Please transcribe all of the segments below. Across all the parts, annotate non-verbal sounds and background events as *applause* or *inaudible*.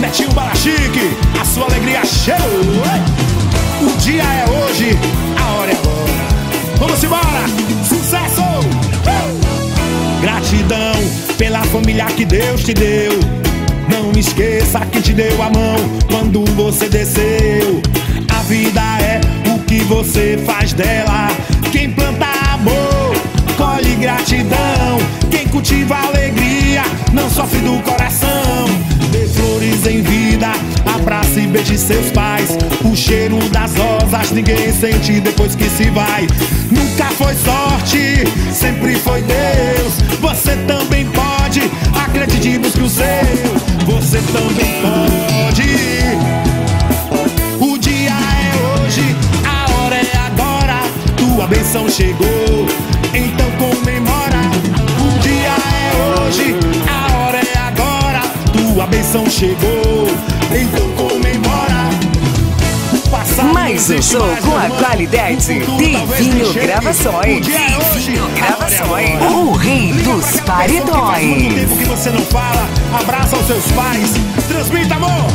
Netinho Balachique, a sua alegria chegou. O dia é hoje, a hora é agora. Vamos embora, sucesso! Gratidão pela família que Deus te deu. Não esqueça quem te deu a mão quando você desceu. A vida é o que você faz dela. E beije seus pais. O cheiro das rosas ninguém sente depois que se vai. Nunca foi sorte, sempre foi Deus. Você também pode, acredite busque o seu. Você também pode. O dia é hoje, a hora é agora. Tua bênção chegou, então comemora. O dia é hoje, a hora é agora. Tua bênção chegou, então Mais um show com a qualidade Divinho. Gravações. É Divinho é Gravações. O rei Liga dos que paredões. tempo que você não fala, abraça os seus pais, transmita amor.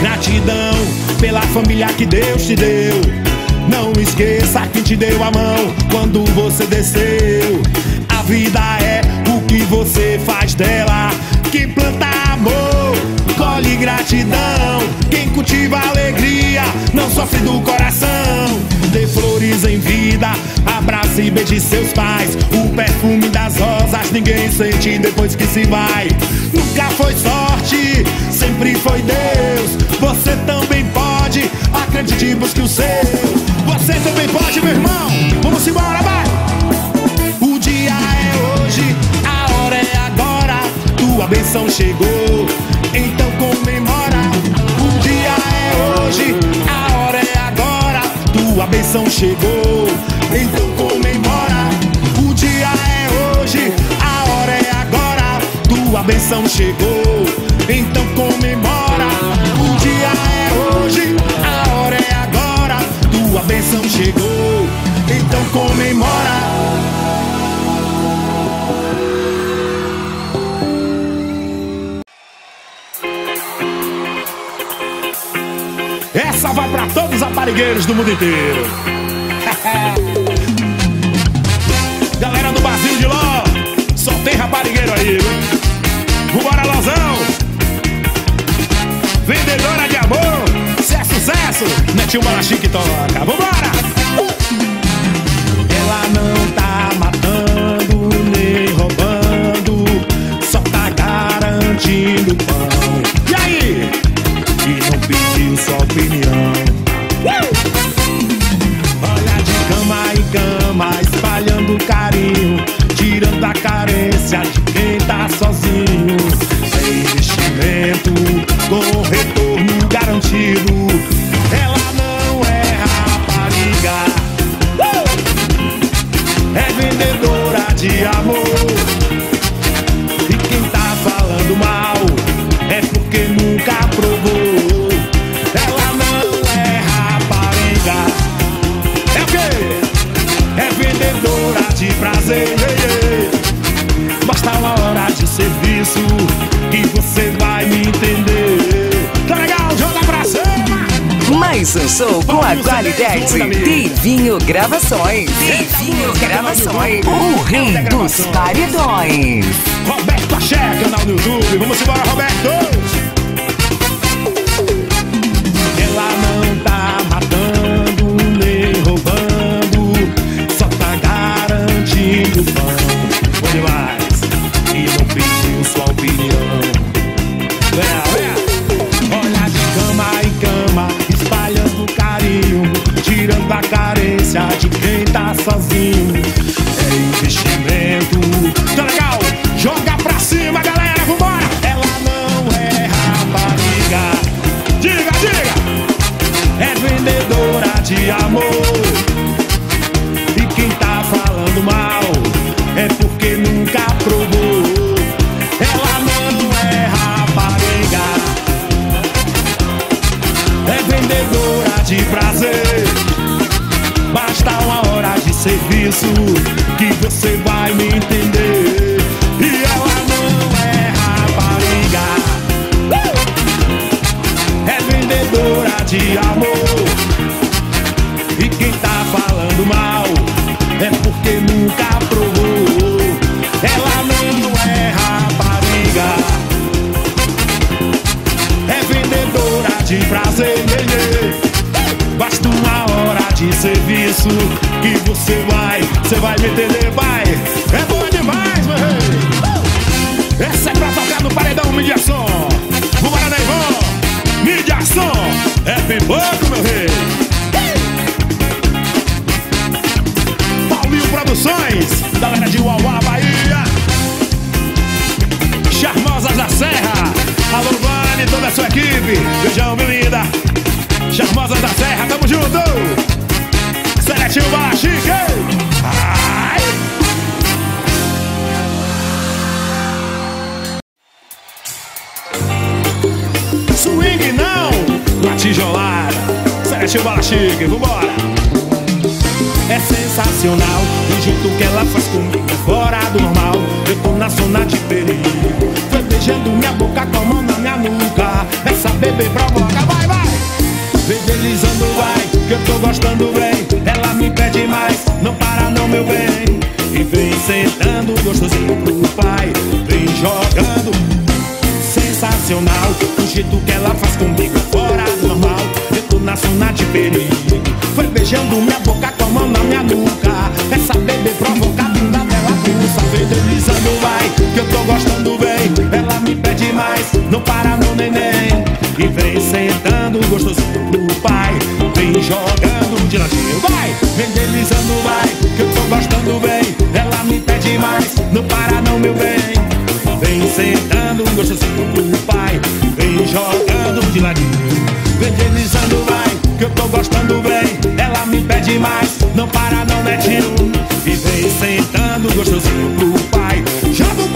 Gratidão pela família que Deus te deu. Não esqueça quem te deu a mão quando você desceu. A vida é o que você faz dela. Gratidão. Quem cultiva alegria, não sofre do coração. Dê flores em vida, abrace e beije seus pais. O perfume das rosas ninguém sente depois que se vai. Nunca foi sorte, sempre foi Deus. Você também pode, acredite, busque o seu. Você também pode, meu irmão. Vamos embora, vai! O dia é hoje, a hora é agora. Tua bênção chegou, então comemora. O dia é hoje, a hora é agora. Tua bênção chegou, então comemora. O dia é hoje, a hora é agora. Tua bênção chegou, então comemora. O dia é hoje, a hora é agora. Tua bênção chegou, então comemora. Essa vai pra todos os aparigueiros do mundo inteiro. *laughs* Galera do Barzinho de Ló, só tem raparigueiro aí. Vambora, Lozão. Vendedora de amor, se é sucesso, Netinho Balachique toca. Vambora. Qualidade Divinho Gravações. Divinho Gravações. O rei dos paredões. Roberto Axé, canal no YouTube. Vamos embora, Roberto! Carência de quem tá sozinho. É investimento. Tá legal? Joga pra cima, galera, vambora! Ela não é rapariga. Diga, diga! É vendedora de amor. E quem tá falando mal é porque nunca provou. Ela não é rapariga. É vendedora de prazer. Serviço que você vai me entender. Serviço que você vai, você vai me entender, vai. É boa demais, meu rei. Essa é pra tocar no paredão Mediação. Vambora, Neivão. Mediação é pipoco, meu rei. Paulinho Produções, galera de Uauá, Bahia. Charmosas da Serra. Alô, Vane, toda a sua equipe. Beijão, meu linda. Charmosas da Serra, tamo junto! Seletinho Bala Chique! Ai! Swing não! Na tijolada! Seletinho Bala Chique, vambora! É sensacional o jeito que ela faz comigo fora do normal Eu tô na zona de perigo Foi beijando minha boca com a mão na minha nuca Essa bebê provoca, vai, vai! Vem deslizando, vai, que eu tô gostando bem meu bem. E vem sentando gostosinho pro pai. Vem jogando. Sensacional O jeito que ela faz comigo fora do normal. Eu tô na zona de perigo. Foi beijando minha boca com a mão na minha nuca. Essa bebê provoca a bunda dela pulsa Vem deslizando, vai, que eu tô gostando bem. Ela me pede mais, não para não, neném. E vem sentando gostosinho pro pai. Vem jogando de ladinho, vai! Vem deslizando, vai Que eu tô gostando bem. Ela me pede mais Não para não, meu bem. Vem sentando gostosinho pro pai. Vem jogando de ladinho. Vem deslizando, vai Que eu tô gostando bem. Ela me pede mais Não para não, netinho E vem sentando gostosinho pro pai. Joga o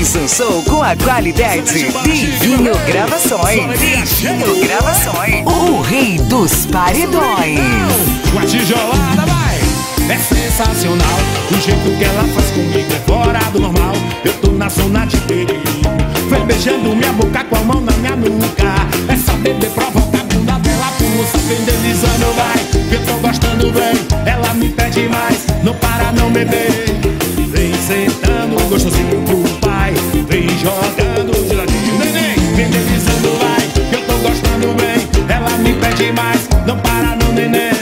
Mais um show com a qualidade Divinho Gravações. Divinho Gravações. O rei dos paredões. Com a tijolada, vai! É sensacional O jeito que ela faz comigo é fora do normal Eu tô na zona de perigo Vem beijando minha boca com a mão na minha nuca Essa bebê provoca a bunda dela pulsa Vem deslizando, vai, eu tô gostando bem Ela me pede mais, não para não beber Vem sentando gostosinho Vem jogando de ladinho, neném Vem deslizando, vai, que eu tô gostando bem. Ela me pede mais, não para não, neném.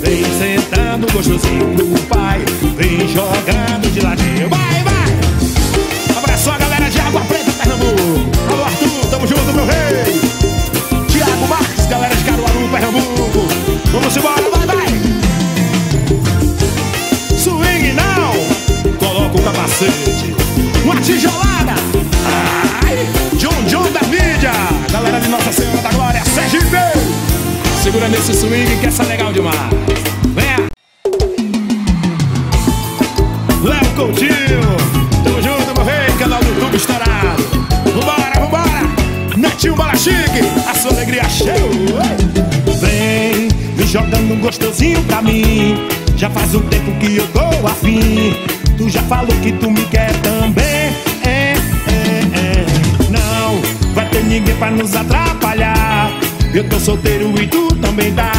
Vem sentando gostosinho pro pai Vem jogando de ladinho. Vai, vai! Abraço a galera de Água Preta, Pernambuco. Alô Arthur, tamo junto, meu rei. Tiago Marques, galera de Caruaru, Pernambuco. Vamos embora, vai, vai! Swing não! Coloca o capacete. Uma tijolada Nossa Senhora da Glória, Sergipe Segura nesse swing que essa é legal demais. Vem! Léo Coutinho, tamo junto, meu rei, canal do YouTube estourado. Vambora, vambora! Netinho Bala Chique, a sua alegria cheio. Vem, vem jogando gostosinho pra mim. Já faz um tempo que eu tô afim. Tu já falou que tu me quer também. É, é, é. Não vai ter ninguém pra nos atrapalhar. Eu tô solteiro e tu também tá.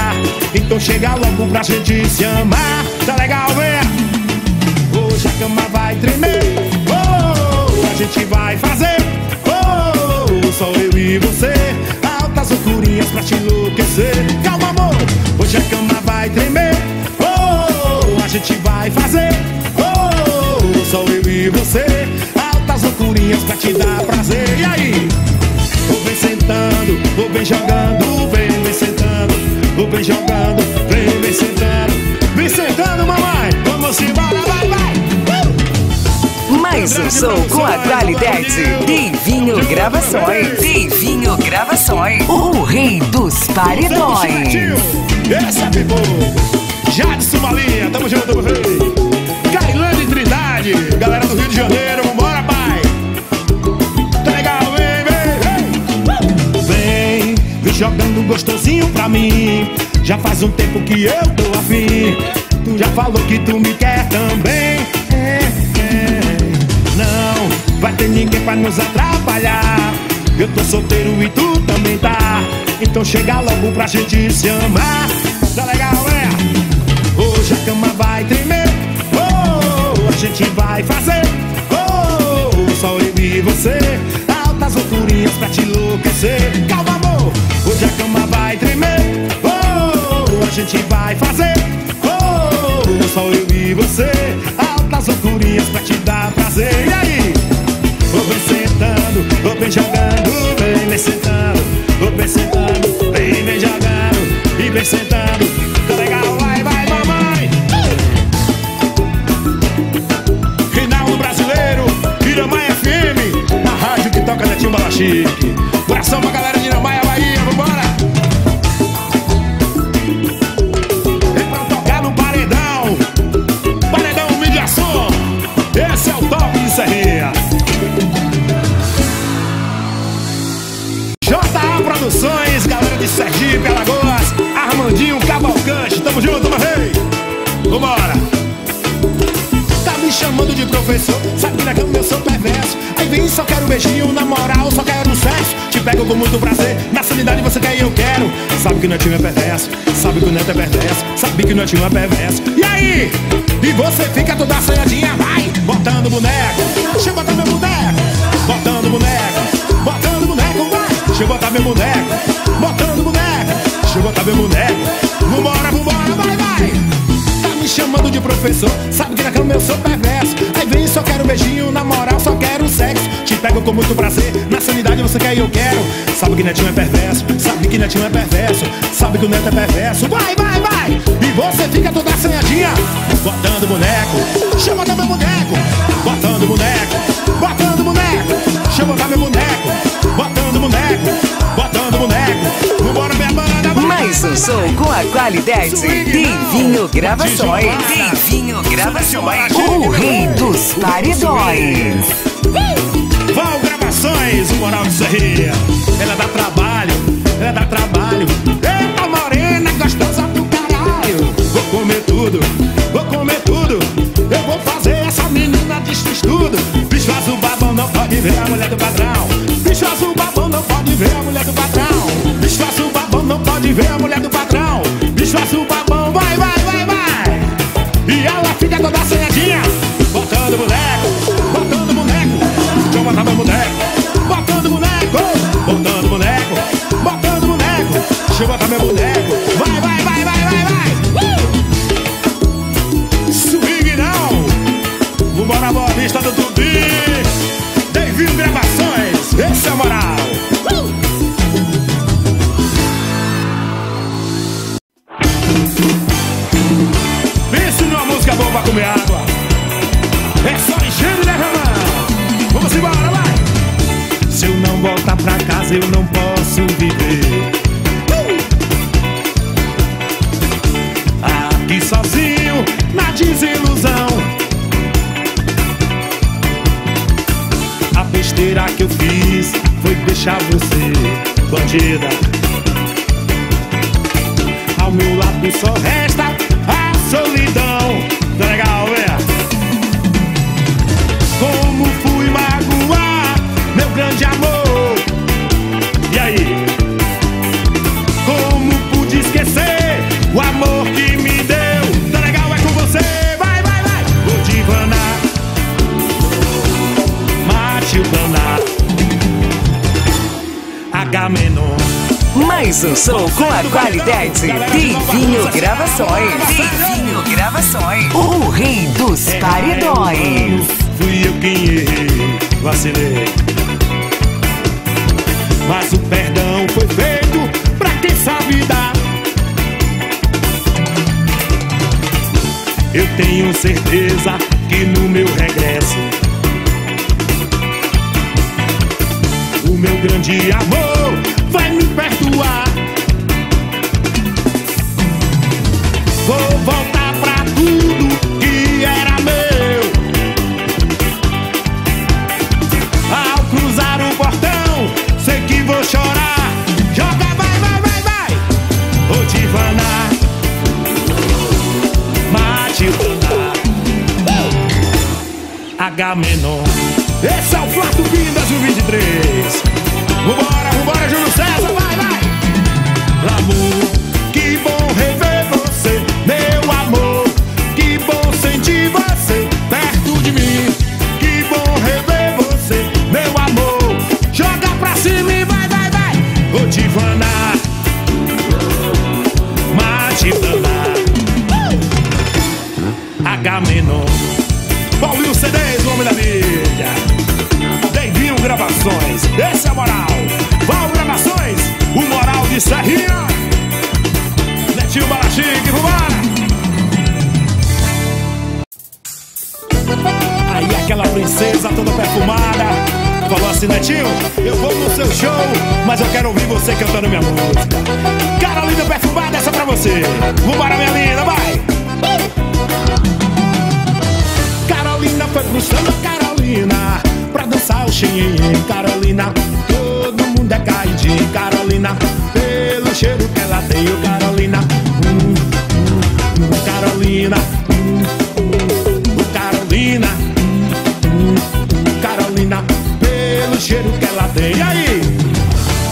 Então chega logo pra gente se amar. Tá legal, vem? Hoje a cama vai tremer. Oh, A gente vai fazer. Oh, Só eu e você. Altas loucurinhas pra te enlouquecer. Calma, amor Hoje a cama vai tremer. Oh, A gente vai fazer. Oh, Só eu e você. Altas loucurinhas pra te dar prazer. E aí? Um show com a qualidade Divinho Gravações. Divinho Gravações. O rei dos paredões. Esse é pipoco. Jadson Malinha, tamo junto, meu rei. Cailane Trindade, galera do Rio de Janeiro, vambora, pai. Tá legal, vem, vem, vem. Vem, vem jogando gostosinho pra mim. Já faz um tempo que eu tô afim. Tu já falou que tu me quer também. Vai ter ninguém pra nos atrapalhar. Eu tô solteiro e tu também tá. Então chega logo pra gente se amar. Tá legal, é? Hoje a cama vai tremer. Oh, a gente vai fazer. Oh, só eu e você. Altas alturinhas pra te enlouquecer. Calma, amor. Hoje a cama vai tremer. Oh, a gente vai fazer. Oh, só eu e você. Altas alturinhas Chique. Coração pra galera de Iramaia, Bahia, vambora. É pra tocar no paredão, paredão mídia som. Esse é o top Serrinha. JA Produções, galera de Sergipe, Alagoas, Armandinho Cavalcante, tamo junto, meu rei! Vambora! Tá me chamando de professor, sabe que eu sou perverso. Vem, só quero beijinho, na moral, só quero sexo. Te pego com muito prazer, na sanidade você quer e eu quero. Sabe que o netinho é perverso, sabe que o neto é perverso, sabe que o netinho é perverso. E aí? E você fica toda assanhadinha, vai, botando boneco. Deixa eu botar meu boneco, botando boneco, botando boneco, vai. Deixa eu botar meu boneco, botando boneco. Deixa eu botar meu boneco. Vambora, vambora, vai, vai. Chamando de professor, sabe que na cama eu sou perverso. Aí vem, só quero beijinho, na moral, só quero sexo. Te pego com muito prazer, na sanidade você quer e eu quero. Sabe que netinho é perverso, sabe que netinho é perverso, sabe que o neto é perverso. Vai, vai, vai! E você fica toda assanhadinha, botando boneco. Chama meu boneco, botando boneco, botando boneco. Botar meu boneco, Mais um som com a qualidade Divinho Gravações. Divinho Gravações. O rei dos paredões. Val Gravações, o moral de Serria. Ela dá trabalho, ela dá trabalho. Eita morena, gostosa do caralho. Vou comer tudo, vou comer tudo. Eu vou fazer essa menina desfiz tudo. Bicho azul babão não pode ver a mulher do padrão. Bicho azul babão não pode ver a mulher do patrão. Bicho azul pode ver a mulher do patrão. Bicho azul babão, vai, vai, vai, vai. E ela fica toda assanhadinha, Vou cheiro que ela tem, ô Carolina. Hum, hum, hum, Carolina. Hum, Carolina. Hum, Carolina Pelo cheiro que ela tem. E aí?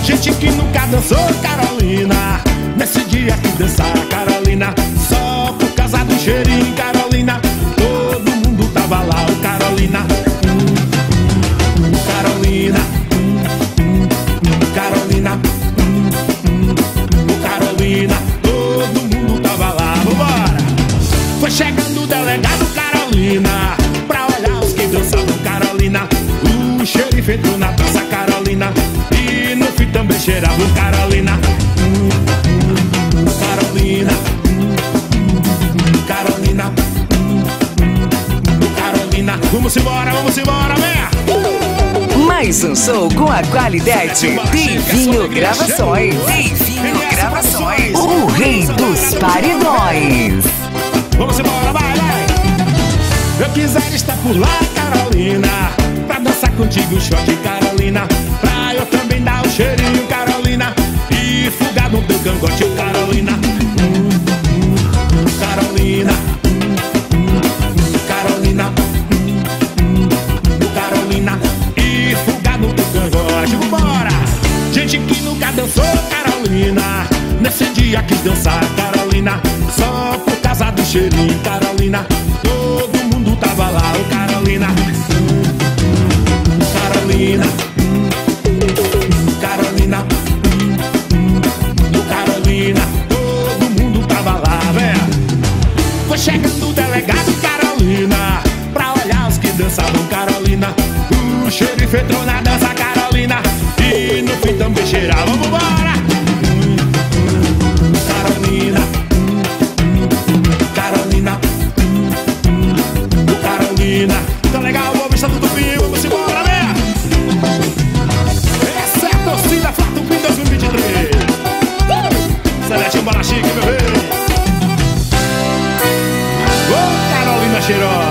Gente que nunca dançou, Carolina. Nesse dia que dançar, um show com a qualidade Divinho Gravações. Divinho Gravações. O rei dos paredões. Vamos embora, vai! Eu quiser estar por lá, Carolina Pra dançar contigo, shot, Carolina Pra eu também dar o cheirinho, Carolina E fugar no teu cangote, Carolina dançou, Carolina. Nesse dia quis dançar, Carolina. Só por causa do cheirinho, Carolina. Todo mundo tava lá, ô Carolina. Carolina. Carolina. Hum, Carolina. Todo mundo tava lá, velho foi chegando o delegado Carolina. Pra olhar os que dançavam Carolina. O xerife entrou na dança. Carolina Hum, hum, hum, Carolina Carolina Carolina Tá legal, vou vista do Tupi, vamos embora, né? Essa é a torcida Flato Pim 2023 uh! Celeste Bola Chique, meu bem Ô Carolina cheirosa!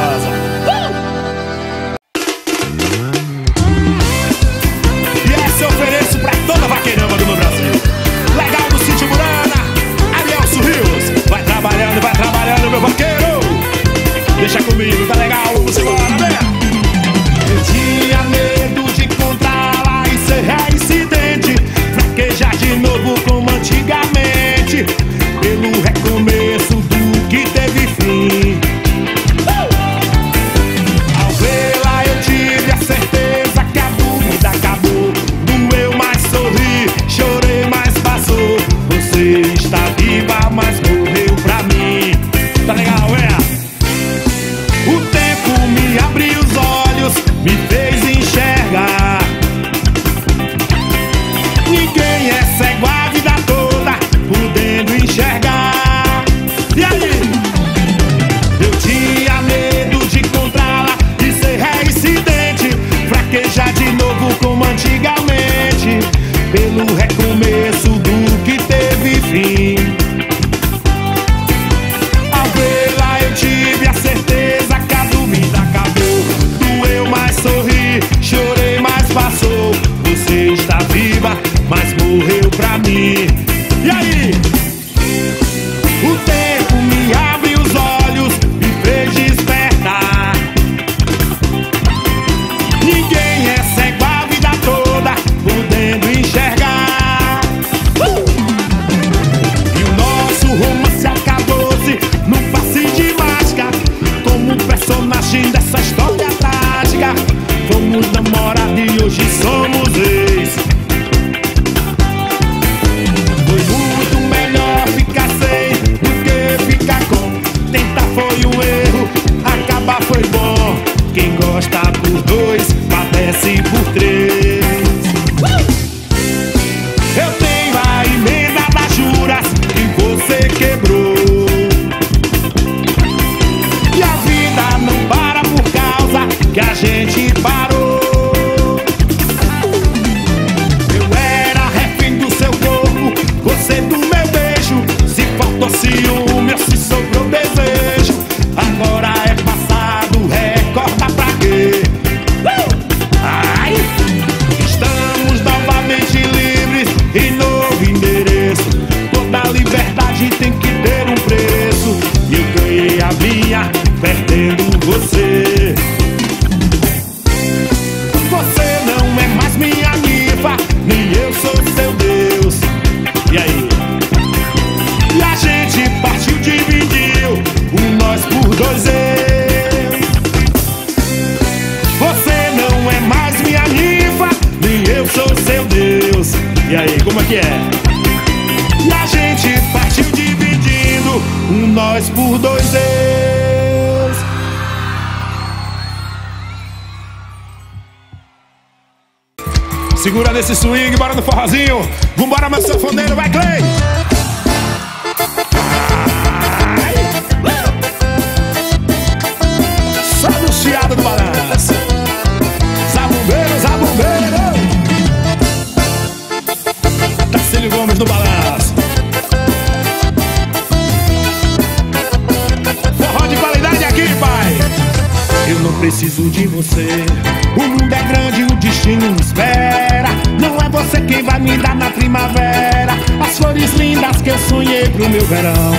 Sonhei pro meu verão.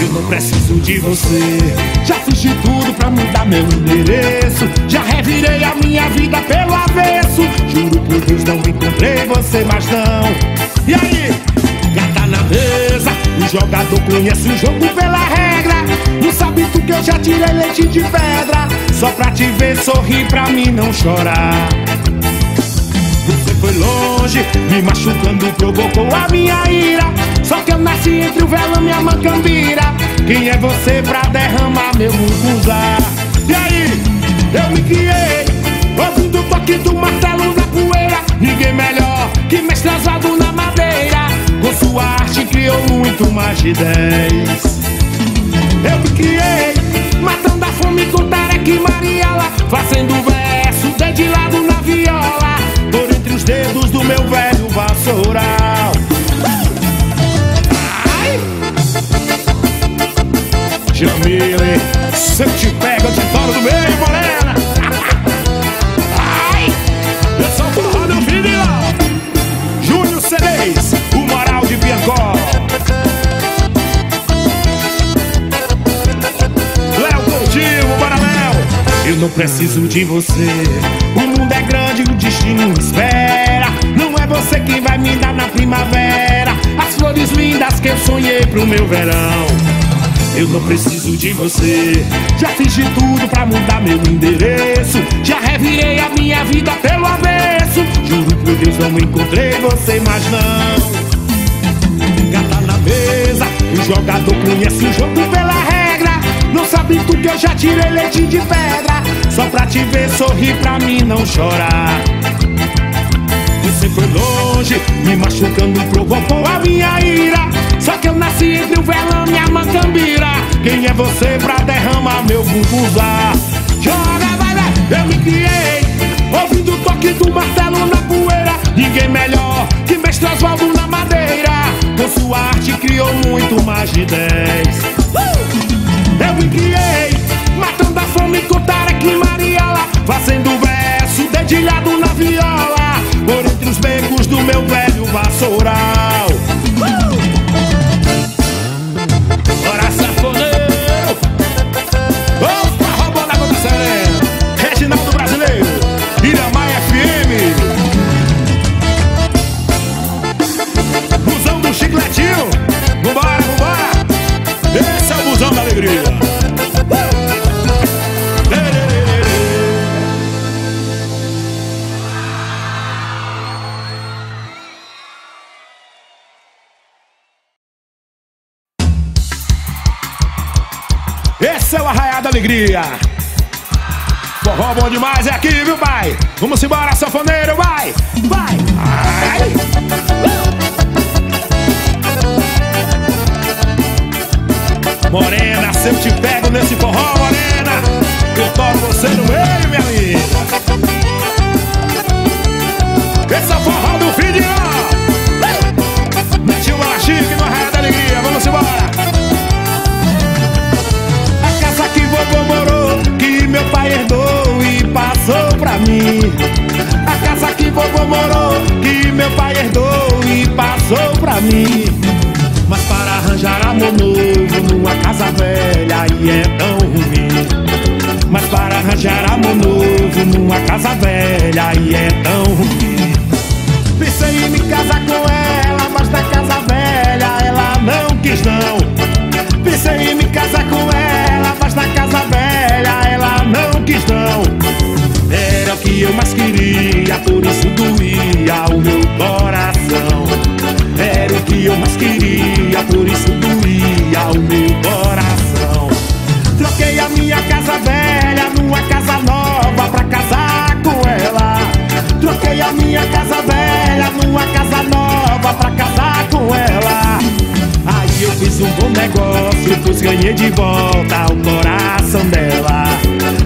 Eu não preciso de você. Já fiz de tudo pra mudar meu endereço. Já revirei a minha vida pelo avesso. Juro por Deus, não encontrei você, mas não. E aí? Gata na mesa. O jogador conhece o jogo pela regra. Não sabe tu que eu já tirei leite de pedra. Só pra te ver sorrir, pra mim não chorar. Foi longe, me machucando, provocou a minha ira. Só que eu nasci entre o velame e a macambira. Quem é você pra derramar meu mucuzá? E aí, eu me criei, ouvindo o toque do martelo na poeira. Ninguém melhor que mestre Oswaldo na madeira. Com sua arte criou muito mais de dez. Eu me criei, matando a fome com tareca e mariola Fazendo verso dedilhado na viola Por entre os dedos do meu velho vassoural Jamile, se eu te pego, eu te falo do meio, morena. Ai! Eu sou o forró do vídeo Júnior CDs, o moral de Biancó Léo Coutinho, bora Léo Eu não preciso de você. O mundo é grande, o destino espera. Não é você quem vai me dar na primavera. As flores lindas que eu sonhei pro meu verão eu não preciso de você Já fiz de tudo pra mudar meu endereço Já revirei a minha vida pelo avesso Juro por Deus não encontrei você, mas não Gata na mesa, o jogador conhece o jogo pela regra. Não sabe tu que eu já tirei leite de pedra. Só pra te ver sorrir, pra mim não chorar. Você foi longe, me machucando, provocou a minha ira. Só que eu nasci entre o velame e a macambira. Quem é você pra derramar meu bubuzá? Joga, vai, vai, eu me criei. Ouvindo o toque do martelo na poeira. Ninguém melhor que mestre Oswaldo na madeira. Com sua arte criou muito mais de dez. Uh! Eu me criei, matando a fome com tareca e mariola. Fazendo verso dedilhado na viola. Por entre os becos do meu velho vassoural. Forró bom demais é aqui, viu, pai? Vamos embora, sanfoneiro, vai! Vai! Ai. Morena, se eu te pego nesse forró, morena, eu toco você no meio, minha linda. Esse é o forró do vídeo, ó. Passou pra mim. A casa que vovô morou, que meu pai herdou e passou pra mim. Mas para arranjar amor novo numa casa velha aí é tão ruim. Mas para arranjar amor novo numa casa velha aí é tão ruim. Pensei em me casar com ela, mas na casa velha ela não quis não. Pensei em me casar negócio, ganhei de volta o coração dela.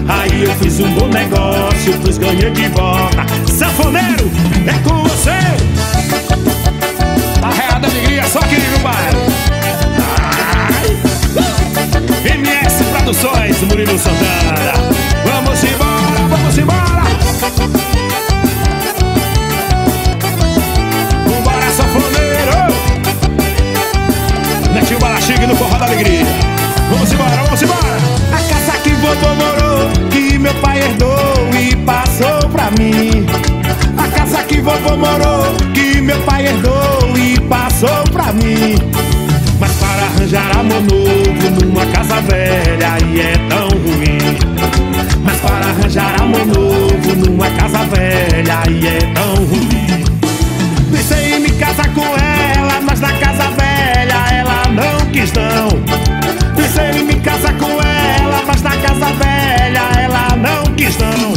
Aí eu fiz um bom negócio, pois ganhei de volta. Sanfoneiro, é com você. A real da alegria, só aqui no bairro. MS Produções, Murilo Santana. Vamos embora, vamos embora. Balachique no Forró da Alegria. Vamos embora, vamos embora. A casa que vovô morou, que meu pai herdou e passou pra mim. A casa que vovô morou, que meu pai herdou e passou pra mim. Mas para arranjar amor novo numa casa velha e é tão ruim. Mas para arranjar amor novo numa casa velha e é tão ruim. Pensei em me casar com ela, mas na casa velha quis não. Pensei em me casar com ela, mas na casa velha ela não quis não.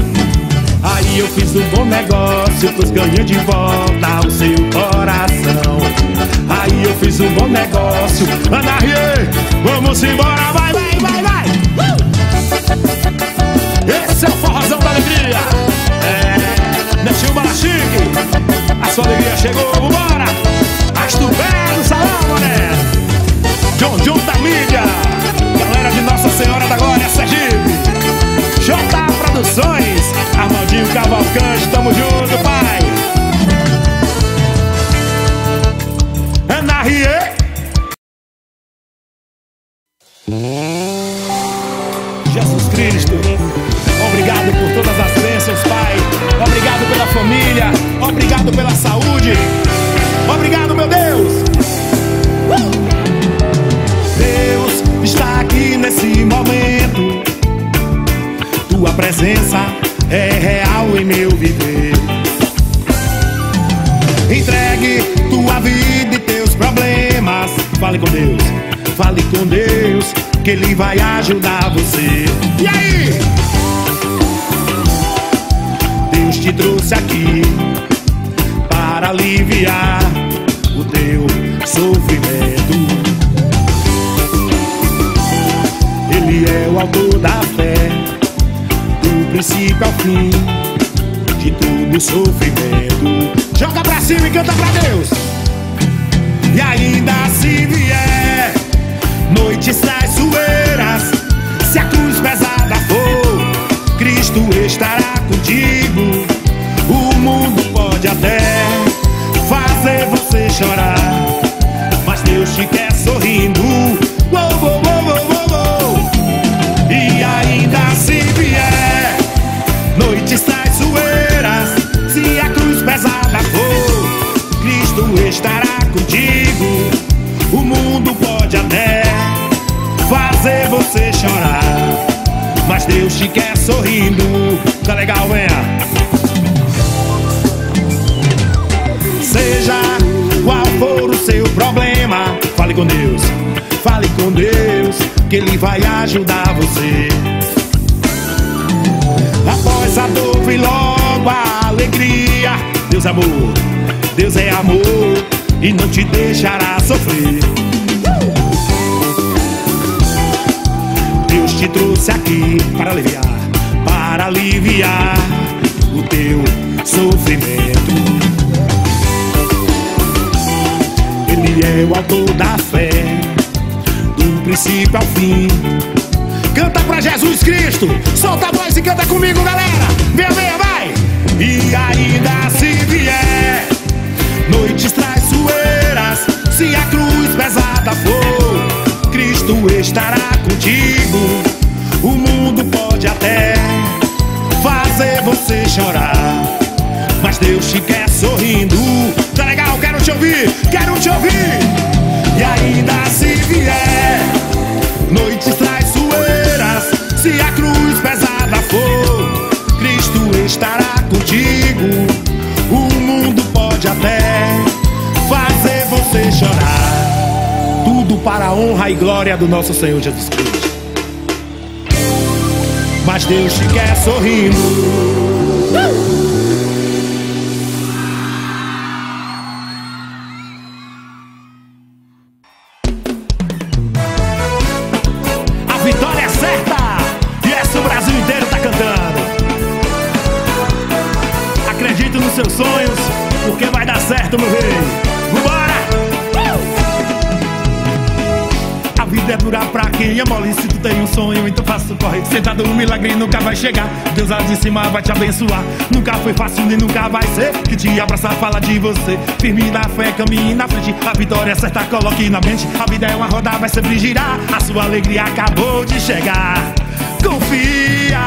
Aí eu fiz um bom negócio, pois ganhei de volta o seu coração. Aí eu fiz um bom negócio, Ana Rie, vamos embora, vai, vai, vai, vai. Uh! Esse é o forrozão da alegria. É, Netinho Balachique, a sua alegria chegou, vambora. Astubé do salão, mané. John John da mídia, galera de Nossa Senhora da Glória, Sergipe. J Produções, Armandinho Cavalcante, tamo junto, pai. Ana Rie. Com Deus, que Ele vai ajudar você. E aí? Deus te trouxe aqui para aliviar o teu sofrimento. Ele é o autor da fé do princípio ao fim de todo sofrimento. Joga pra cima e canta pra Deus. E ainda estará contigo. O mundo pode até fazer você chorar, mas Deus te quer sorrindo. Uou, uou, uou, uou, uou. E ainda se vier noites traiçoeiras, se a cruz pesada for, Cristo estará contigo. O mundo pode até fazer você mas Deus te quer sorrindo. Tá legal, venha. Seja qual for o seu problema, fale com Deus, fale com Deus, que Ele vai ajudar você. Após a dor vem logo a alegria. Deus é amor, Deus é amor e não te deixará sofrer. Trouxe aqui para aliviar, para aliviar o teu sofrimento. Ele é o autor da fé, do princípio ao fim. Canta pra Jesus Cristo, solta a voz e canta comigo, galera. Vem, vem, vai! E ainda se vier noites traiçoeiras, se a cruz pesada for, Cristo estará contigo. O mundo pode até fazer você chorar, mas Deus te quer sorrindo. Tá legal? Quero te ouvir, quero te ouvir. E ainda se vier noites traiçoeiras, se a cruz pesada for, Cristo estará contigo. O mundo pode até fazer você chorar. Tudo para a honra e glória do nosso Senhor Jesus Cristo. Mas Deus te quer sorrindo. Sentado um milagre nunca vai chegar. Deus lá de cima vai te abençoar. Nunca foi fácil nem nunca vai ser. Que te abraçar fala de você. Firme na fé, caminhe na frente. A vitória é certa, coloque na mente. A vida é uma roda, vai sempre girar. A sua alegria acabou de chegar. Confia,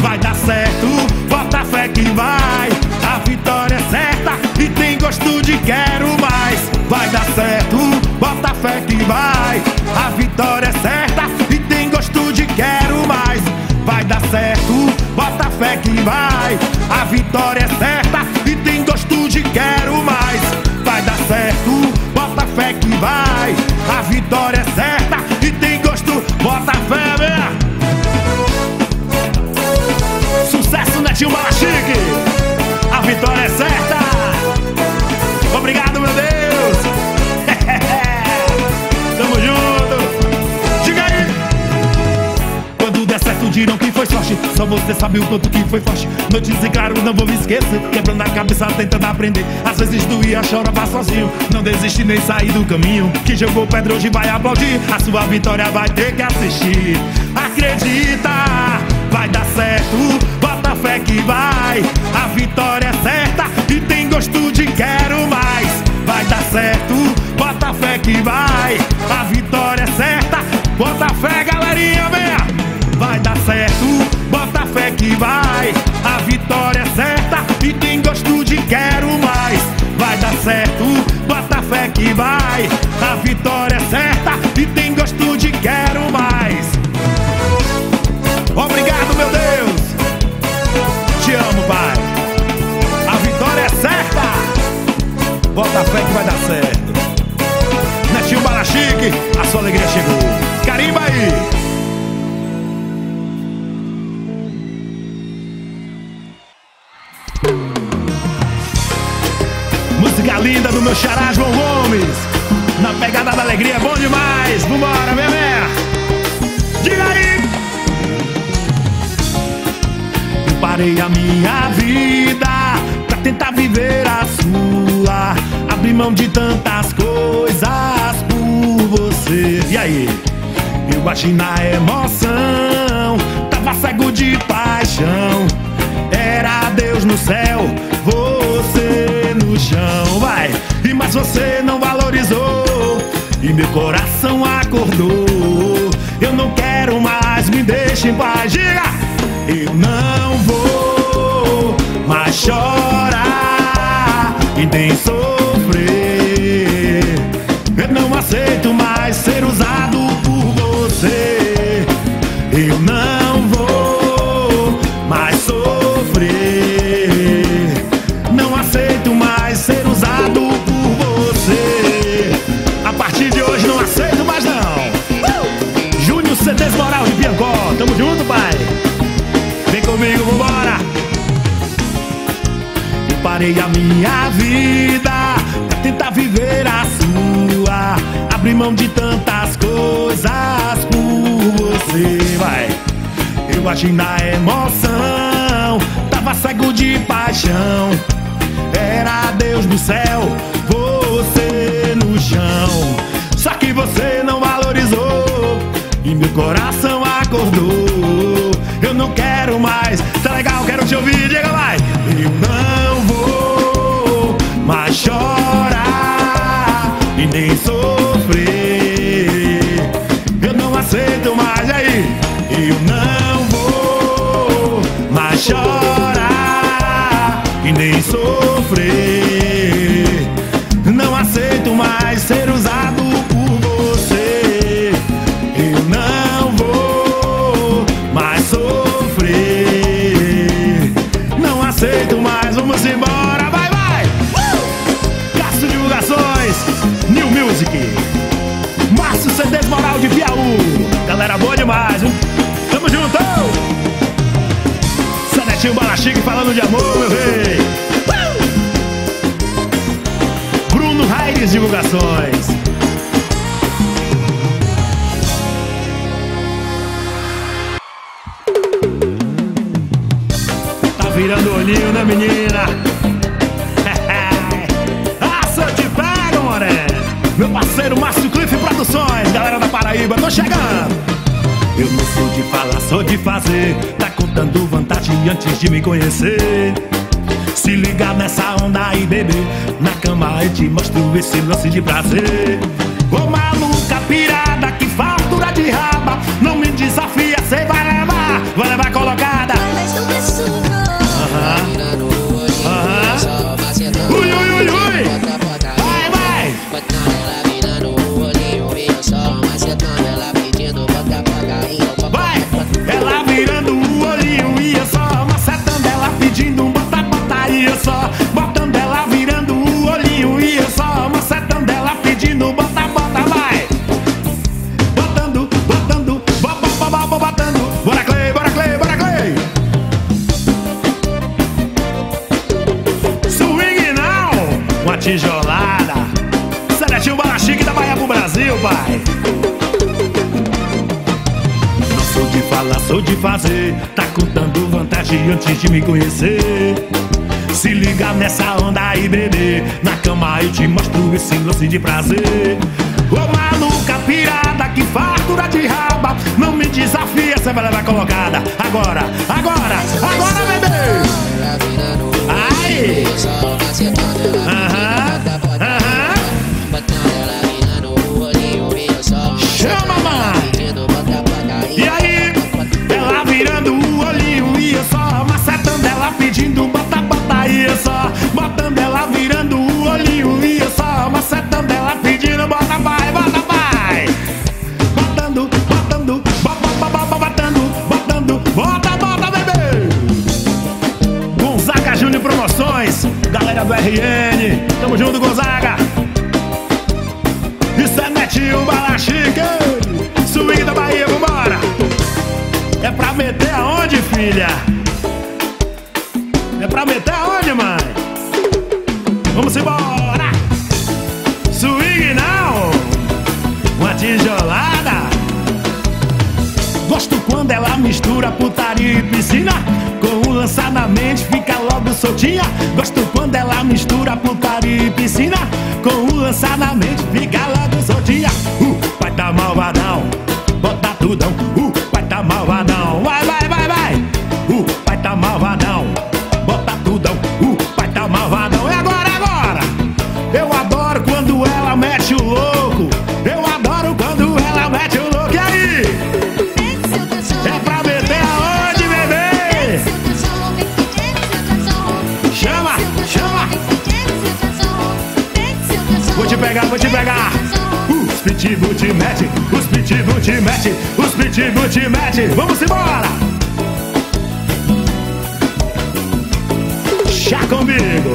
vai dar certo. Bota fé que vai. A vitória é certa. E tem gosto de quero mais. Vai dar certo, bota fé que vai. A vitória é certa gosto de quero mais Vai dar certo, bota fé que vai A vitória é certa E tem gosto de quero mais Vai dar certo, bota fé que vai A vitória é certa E tem gosto, bota fé, meu Sucesso, Netinho Malachique! A vitória é certa! Obrigado, meu Deus! Só você sabe o quanto que foi forte. Noites em claro não vou me esquecer. Quebrando a cabeça tentando aprender. Às vezes doía, chorava sozinho. Não desiste nem sair do caminho. Que jogou pedra hoje vai aplaudir. A sua vitória vai ter que assistir. Acredita, vai dar certo. Bota fé que vai. A vitória é certa. E tem gosto de quero mais. Vai dar certo, bota fé que vai. A vitória é certa. Bota fé galerinha, venha. Vai dar certo, fé que vai A vitória é certa E tem gosto de quero mais Vai dar certo, bota fé que vai A vitória é certa E tem gosto de quero mais Obrigado, meu Deus. Te amo, Pai. A vitória é certa. Bota fé que vai dar certo. Netinho Balachique, a sua alegria chegou. Carimba aí. Na emoção, tava cego de paixão. Era Deus no céu, você no chão, vai. E mas você não valorizou, e meu coração acordou. Eu não quero mais, me deixe em paz. Diga! Eu não vou mais chorar e nem Pretinho Balachique falando de amor, meu rei. Bruno Raires Divulgações. Tá virando olhinho, né, menina? *laughs* ah, só te. Meu parceiro Márcio Cliff Produções, galera da Paraíba, tô chegando. Eu não sou de falar, sou de fazer. Tá contando vantagem antes de me conhecer. Se ligar nessa onda aí, bebê. Na cama eu te mostro esse lance de prazer. Ô maluca pirada, que fartura de raba. Não me desafia, cê vai levar, vai levar colocada. De fazer. Tá contando vantagem antes de me conhecer. Se liga nessa onda aí, bebê. Na cama eu te mostro esse lance de prazer. Ô maluca pirada, que fartura de raba. Não me desafia, cê vai levar colocada. Agora, agora, agora, bebê. Ai! Aham, aham. Galera do RN, tamo junto, Gonzaga. Isso é netinho, bala chique, swing da Bahia, vambora. É pra meter aonde, filha? É pra meter aonde, mãe? Vamos embora! Swing não! Uma tijolada! Gosto quando ela mistura putaria e piscina Lançar na mente fica logo soltinha. Gosto quando ela mistura putaria e piscina. Com o lançar na mente fica logo soltinha. Uh, Vai tá malvadão, bota tudão. Uh, pitbull te mete, os pitbull te mete, os pitbull te mete. Vamos embora. Chá comigo.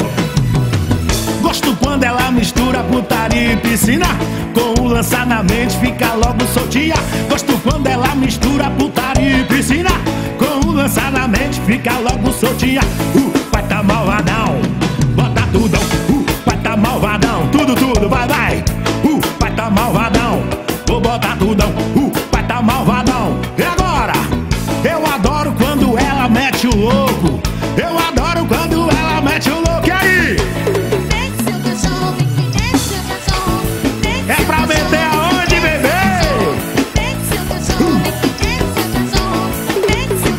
Gosto quando ela mistura putaria e piscina. Com o lançar na mente fica logo soltinha. Gosto quando ela mistura putaria e piscina. Com o lançar na mente fica logo soltinha. Uh, Vai tá malvadão, bota tudão. Uh, Vai tá malvadão, tudo, tudo, vai, vai botar tudão uh, Vai tá malvadão, e agora? Eu adoro quando ela mete o louco Eu adoro quando ela mete o louco, e aí? É pra meter aonde, bebê?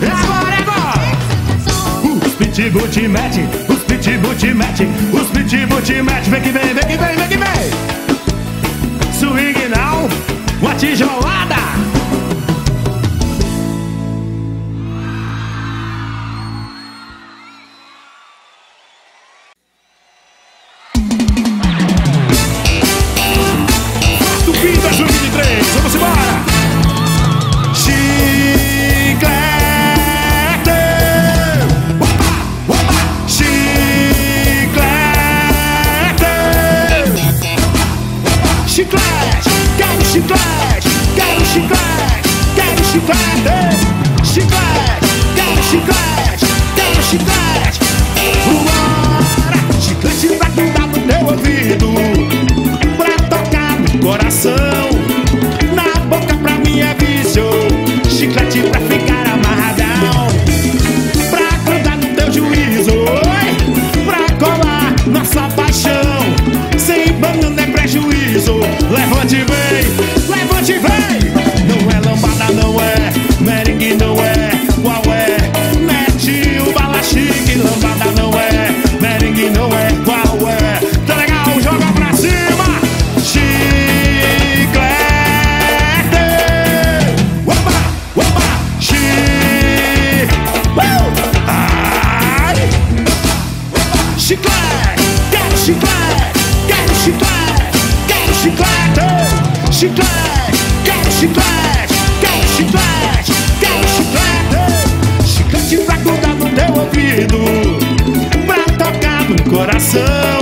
É agora, é agora! Os pitbull te mete, os pitbull te mete, os pitbull te mete, vem que vem, vem que vem, vem! Tijolada! chiclete, quero chiclete, quero chiclete, quero chiclete. Chiclete pra grudar no teu ouvido, pra tocar no coração.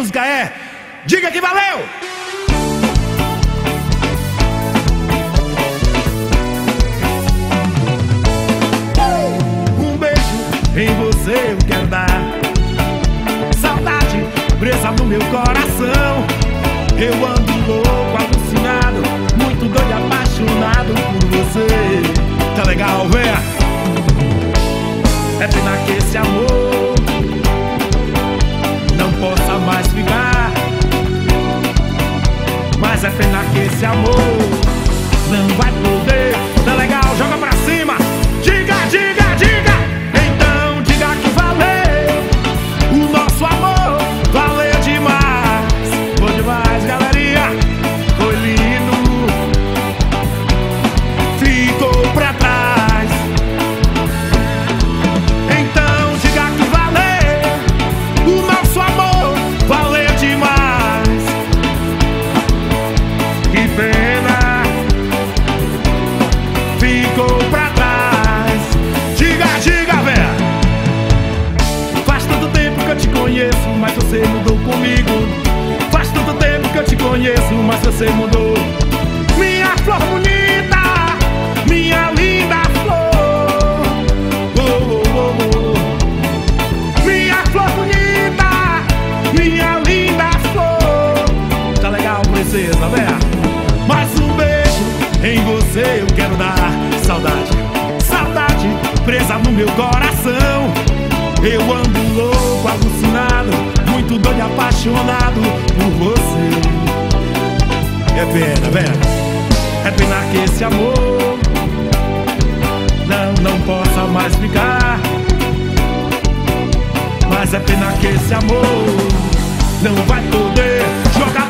música é Diga que valeu! esse amor. Não vai princesa, né? véia. Mas um beijo em você eu quero dar. Saudade, saudade, presa no meu coração. Eu ando louco, alucinado, muito doido e apaixonado por você. É pena, é velho. É pena que esse amor não, não possa mais ficar. Mas é pena que esse amor não vai poder jogar